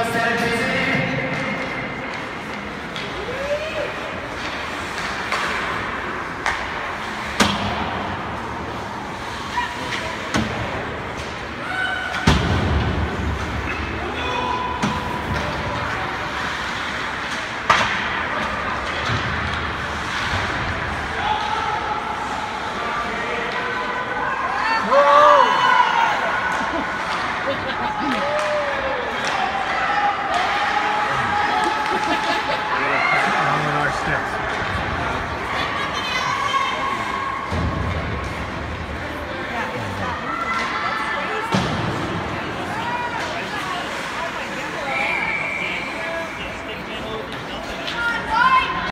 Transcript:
Los Angeles.